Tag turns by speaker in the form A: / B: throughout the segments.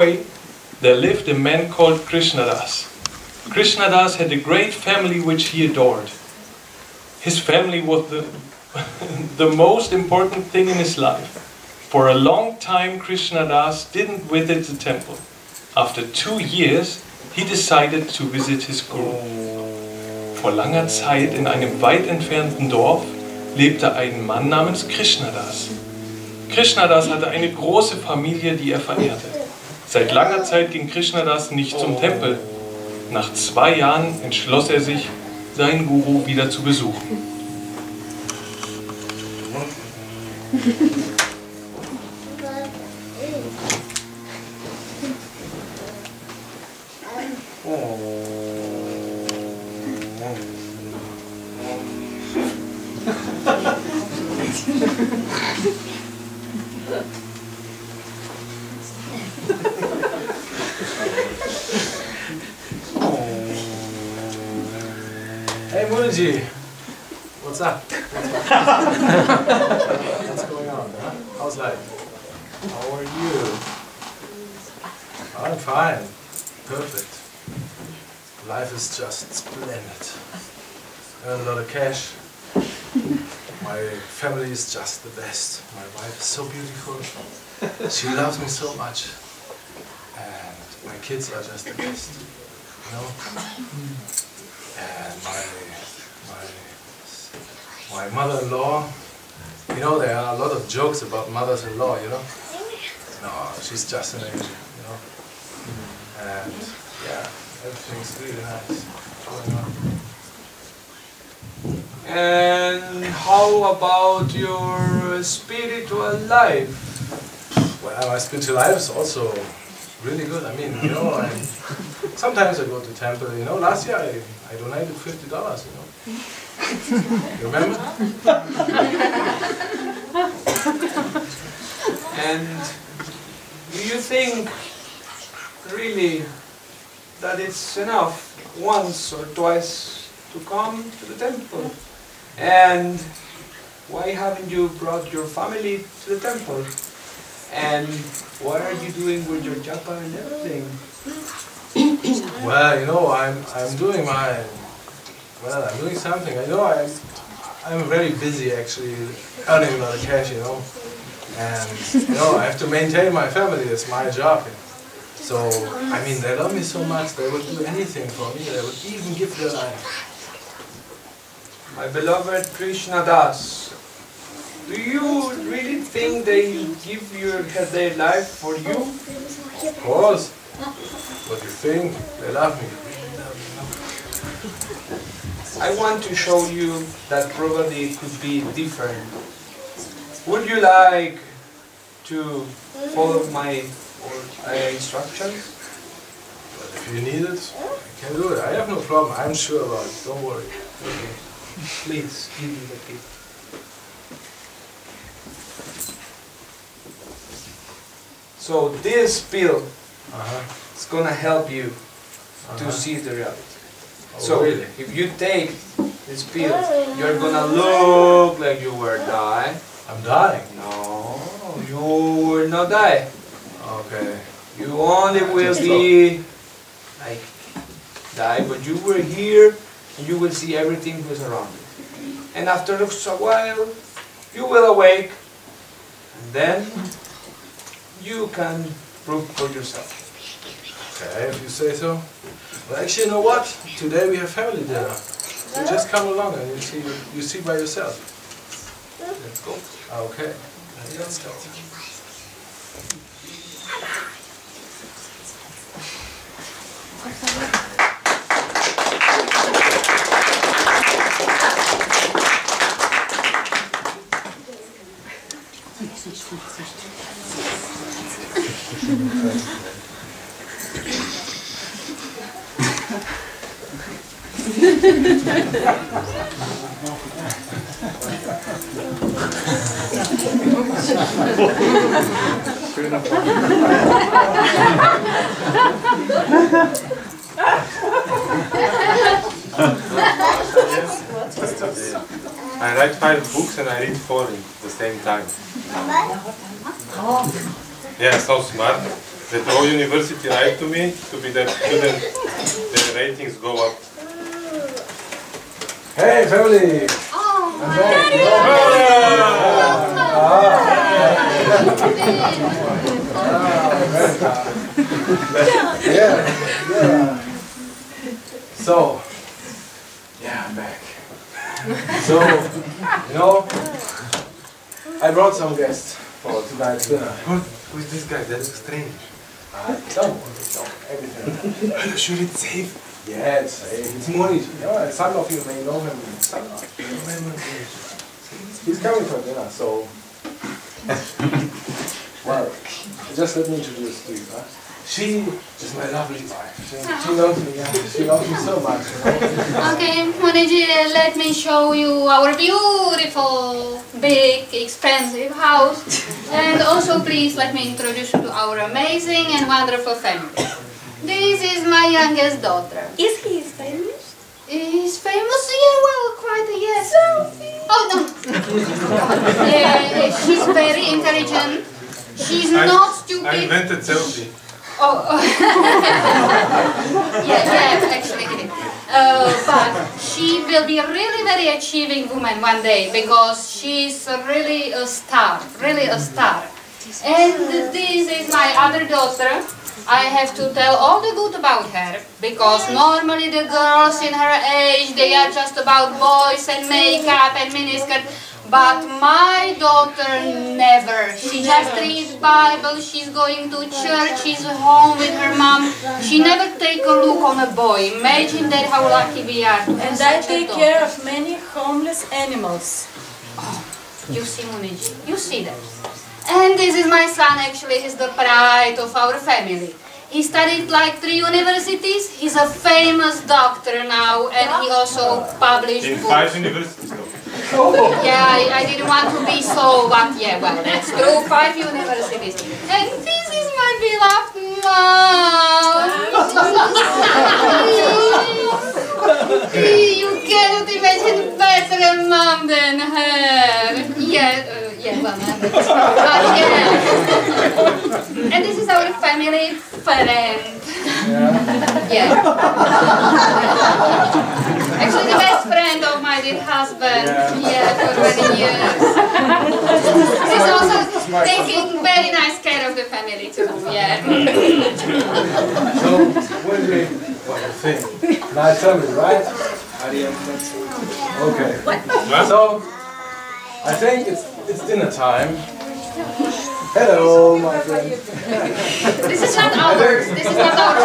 A: way, there lived a man called Krishnadas. Krishnadas had a great family which he adored. His family was the, the most important thing in his life. For a long time, Krishnadas didn't visit the temple. After two years, he decided to visit his guru. Vor langer Zeit in einem weit entfernten Dorf lebte ein Mann namens Krishnadas. Krishnadas hatte eine große Familie, die er verehrte. Seit langer Zeit ging Krishnadas nicht zum Tempel. Nach zwei Jahren entschloss er sich, seinen Guru wieder zu besuchen.
B: What's up? what's going on? Huh? How's life? How are you? I'm fine. Perfect. Life is just splendid. Earn a lot of cash. My family is just the best. My wife is so beautiful. She loves me so much. And my kids are just the best. You know? and my my mother-in-law. You know, there are a lot of jokes about mothers-in-law. You know, no, she's just an angel. You know, and yeah, everything's really nice going on.
C: And how about your spiritual life?
B: Well, my spiritual life is also really good. I mean, you know, I, sometimes I go to temple. You know, last year I, I donated fifty dollars. You know, remember?
C: And do you think really that it's enough once or twice to come to the temple? And why haven't you brought your family to the temple? And what are you doing with your japa and everything?
B: Well, you know, I'm I'm doing my well, I'm doing something. I know I'm I'm very busy actually earning a lot of cash, you know, and you know I have to maintain my family. It's my job. So I mean, they love me so much. They would do anything for me. They would even give their life.
C: My beloved Krishna Das, do you really think they give your, their life for you?
B: Of course. What do you think? They love me.
C: I want to show you that probably it could be different. Would you like to follow my uh, instructions?
B: But if you need it, I can do it. I have no problem. I'm sure about it. Don't worry.
C: Okay. Please give me the gift. So this pill
B: Uh-huh.
C: is gonna help you to
B: Uh-huh.
C: see the reality.
B: Oh,
C: So
B: really?
C: if you take this pill, you're gonna look like you were dying.
B: I'm dying.
C: No, you will not die.
B: Okay.
C: You only will be like die, but you were here and you will see everything who's around you. And after a while, you will awake and then you can prove for yourself.
B: Okay, if you say so. Well, actually, you know what? Today we have family dinner. You just come along and you see you see by yourself.
C: Ah, let's go.
B: Okay. Let's go.
D: I write five books and I read four at the same time. Yeah, so smart. The whole University write to me to be that student, the ratings go up.
B: Hey, family!
E: Oh, my
B: back. Yeah, yeah. So, yeah, I'm back. So, you know, I brought some guests for tonight's dinner.
D: Who, who is this guy? That looks strange.
B: Uh, don't don't. Everything.
D: You sure it's safe?
B: Eh, yeah, it's. You know, some of you may know him. He's coming for dinner, so. well, just let me introduce to you. Huh? She is my lovely wife. She, she loves me. Yeah. She loves me so much.
E: Okay, Muniji, let me show you our beautiful, big, expensive house. And also, please let me introduce you to our amazing and wonderful family. This is my youngest daughter.
F: Is he famous?
E: He's famous, yeah, well, quite, yes. Sophie! Oh, no. yeah, she's very intelligent. She's
D: I-
E: not
D: I
E: stupid.
D: invented selfie.
E: Oh, oh. yeah, yeah, actually. Uh, but she will be a really very achieving woman one day because she's really a star, really a star. And this is my other daughter. I have to tell all the good about her because normally the girls in her age they are just about boys and makeup and miniskirt. But my daughter never. She just reads Bible, she's going to church, she's home with her mom. She never take a look on a boy. Imagine that how lucky we are
F: And I take care of many homeless animals.
E: Oh, you see, Muniji, you see that. And this is my son, actually, he's the pride of our family. He studied like three universities, he's a famous doctor now, and he also published
D: In
E: books.
D: five universities though.
E: Yeah, I, I didn't want to be so, but yeah, well, that's true, five universities. And this is my beloved mom. you cannot imagine better mom than her. Yeah, yeah, well, but yeah. And this is our family friend. Yeah. Actually, the best friend of my dear husband. Yeah, for many years. He's also taking very nice care of the family too. Yeah.
B: So, what do you, what do you think? Nice family, right? Okay. So, I think it's it's dinner time. Hello, my friend.
E: This is not ours. This is not ours.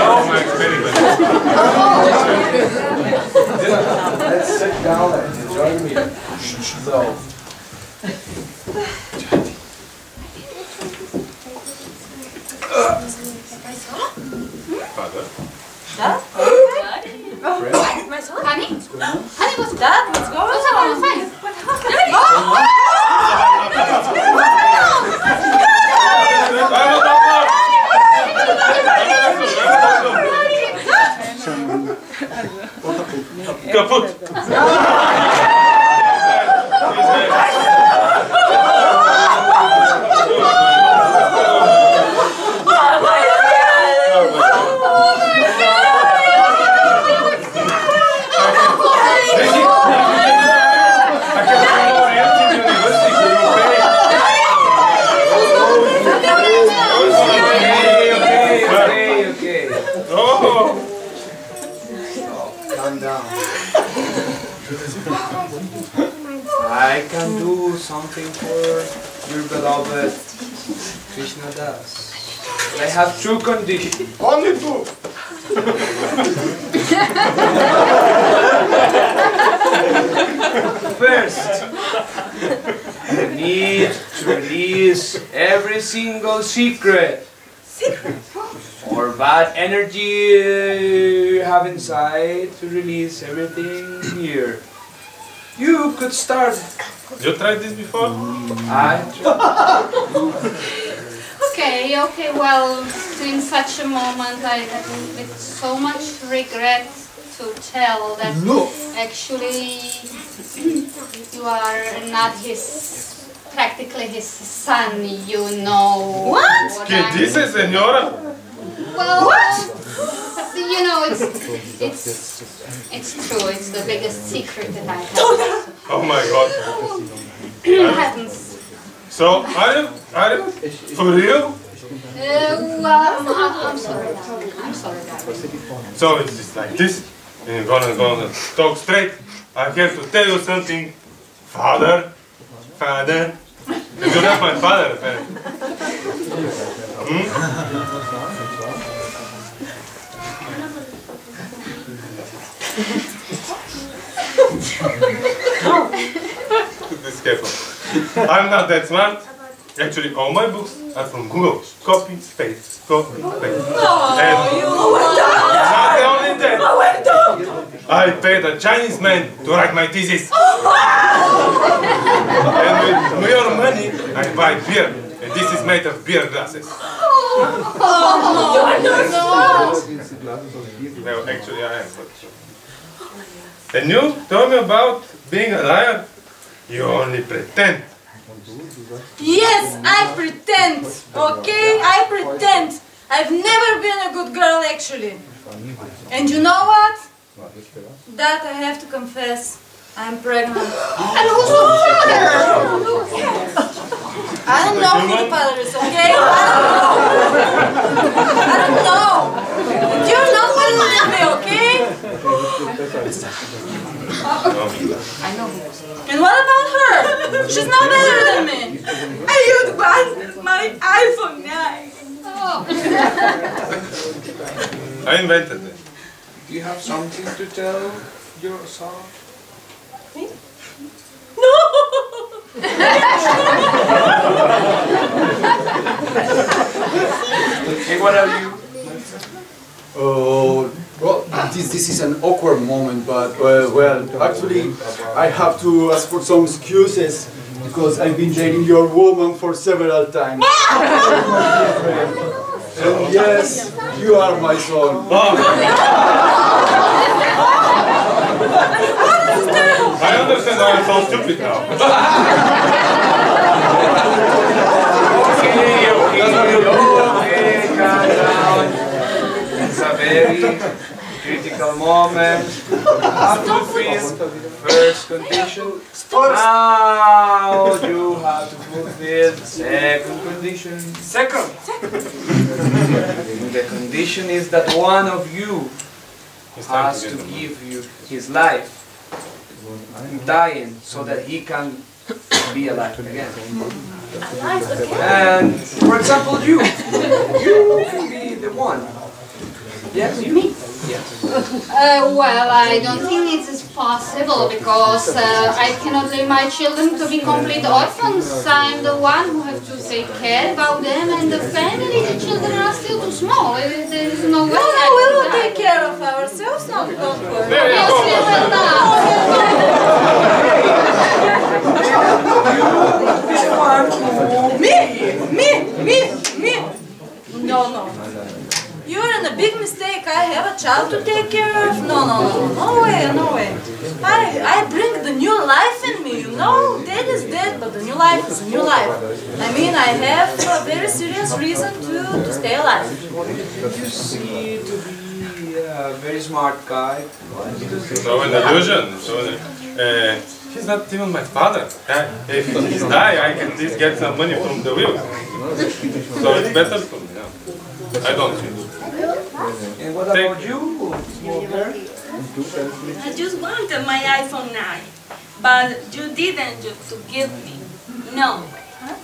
D: Oh, my experiment.
B: Dinner. Let's sit down and enjoy the meal. So,
D: Father.
F: Dad?
B: Friend,
F: My son?
E: Honey? Honey, what's
F: Dad, what's going on?
E: Fine.
F: What happened?
D: Kaput.
C: Okay, okay, okay.
D: Oh,
C: Calm down. I can do something for your beloved Krishna Das. I have two conditions. Only two. First, you need to release every single secret or bad energy you have inside to release everything here. You could start.
D: you tried this before?
C: I
E: Okay, okay, well, in such a moment I have with so much regret to tell that no. actually you are not his practically his son, you know.
F: What?
D: ¿Qué
E: I-
D: dice, señora?
E: Well, you know, it's it's it's true. It's the biggest secret that I have.
D: Oh my god.
E: It happens.
D: So, are you, are you for real?
E: Uh, I'm, I'm, sorry. I'm sorry.
D: So it's just like this, and gonna gonna talk straight. I have to tell you something, father, father. Because you're not my father. Hmm? This careful. I'm not that smart. Actually, all my books are from Google. Copy, paste, copy, paste. And not only that, I paid a Chinese man to write my thesis. and with your money, I buy beer. And this is made of beer glasses. Oh No, actually I am. But... And you told me about being a liar? You only pretend.
F: Yes, I pretend. Okay, I pretend. I've never been a good girl actually. And you know what? That I have to confess. I'm pregnant.
E: And who's the father?
F: I don't know who the father is, okay? I don't know. I don't know. You're not going to me, okay?
E: I know who.
F: And what about her? She's no better than me. I would want my iPhone 9.
E: Oh.
D: I invented it.
C: Do you have something to tell your son? And what are you?
G: Oh, well, this, this is an awkward moment, but uh, well, actually, I have to ask for some excuses because I've been dating your woman for several times. and yes, you are my son.
D: I understand why I'm so stupid now.
C: Okay, okay, okay, calm down. It's a very critical moment. Have to fulfill first condition. Now you have to fulfill second condition. Second. the condition is that one of you has
D: to
C: to
D: get them.
C: give you his life, dying, so that he can be alive again. And for example, you, you can be the one. Yes, you. Me? Yes.
E: Uh, well, I don't think it is possible because uh, I cannot leave my children to be complete orphans. I'm the one who has to take care about them and the family. The children are still too small. There is no way.
F: No, no, we will take care of ourselves. No, don't worry.
D: There you
E: Yes,
D: go.
E: we will not.
F: Me, me, me, me. No, no. You're in a big mistake. I have a child to take care of. No, no, no, no way, no way. I, I bring the new life in me, you know? Dead is dead, but the new life is a new life. I mean, I have a very serious reason to, to stay alive.
C: You see to be a very smart guy.
D: So an illusion. So an, uh, he's not even my father. If he's die, I can at least get some money from the will. So it's better for me. Yeah. I don't choose.
C: And what
D: Thank
C: about you, small girl?
H: I just wanted my iPhone 9, but you didn't you, to give me. No.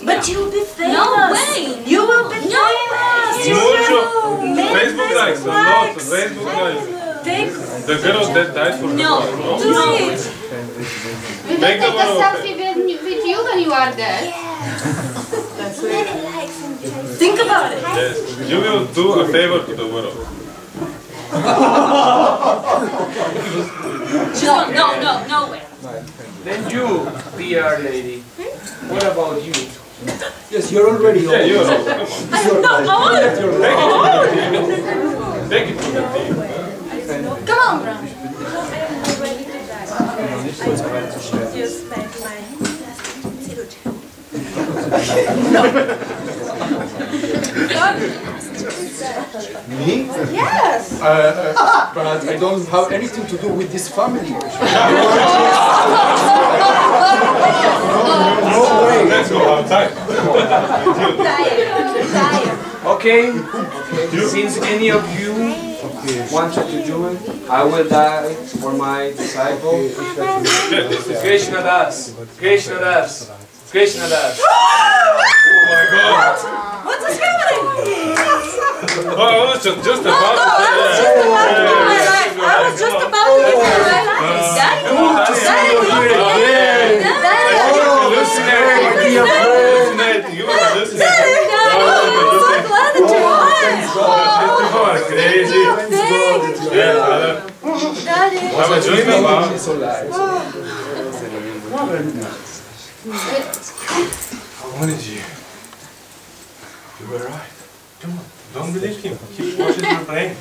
F: But you'll be famous.
H: No way.
F: You will be
H: No.
F: famous. You
D: Mucho.
F: will. Many
D: Facebook likes, a lot of Facebook likes.
F: Take,
D: The girl that died for
H: No.
D: the
F: do
D: no.
F: it.
E: We will
D: Make
E: take a selfie with, with you when you are dead. Yeah. That's it.
F: Think about it.
D: Yes. You will do a favor to the world.
H: No, no, no, no way.
C: Then you, PR lady. What about you?
G: Yes, you're already
D: Yeah,
G: old.
D: you know. Come on.
G: Let your life.
D: Take it to the team.
F: Come on, Brown.
H: Just like my
G: Me?
F: Yes.
G: Uh, uh, but I don't have anything to do with this family. no way.
D: Let's go outside.
F: Tired. Tired.
C: Okay, since any of you wanted to join, I will die for my disciple. Krishna Das, Krishna Das, Krishna Das.
D: Oh my god.
F: What is happening?
D: Oh, I was just, just
F: No,
D: about
F: no, I was just about to give oh, my life. I was just about to give my life. Daddy, Daddy, Daddy,
D: Hallucinate. Hallucinate. You are listening.
F: Oh, I'm so glad that you won.
D: You are crazy. Yeah, brother.
F: Daddy.
D: I was just about.
G: She's alive.
D: I wanted you. You were right. Come on. Don't believe him. Keep watching your brain.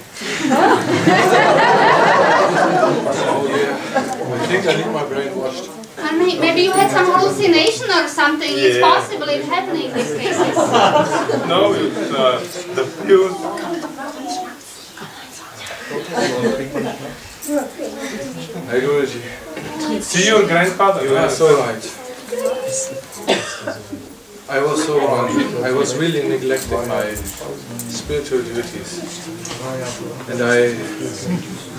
B: Oh yeah. I think I need my brain washed.
E: And may- maybe you had some hallucination or something. It's possible it's happening in these cases.
D: No, it's uh, the pure.
B: Hey Guruji,
D: See your grandfather.
B: you are so right. I was so wrong. I was really neglecting my spiritual duties. And I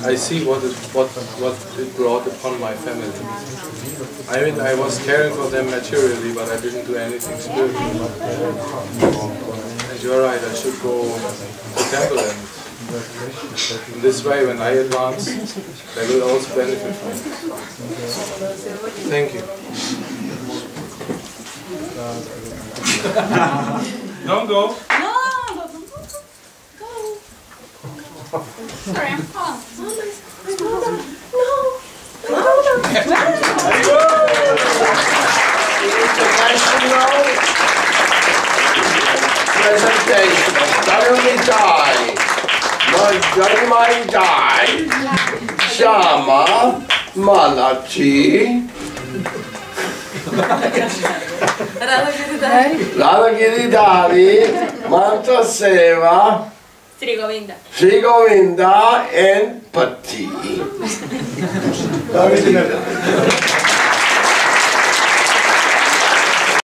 B: I see what it, what, what it brought upon my family. I mean, I was caring for them materially, but I didn't do anything spiritually. And you're right, I should go to temple and in this way, when I advance, they will also benefit from it. Thank you.
D: Don't go.
F: No. Go.
E: Sorry, I'm calm. No.
I: International presentation of Dharmi Dai. My Dharmai Dai, Shama, Malachi, Radhagiri Dari, Mantra Seva,
H: Sri Govinda.
I: Sri Govinda, and Pati.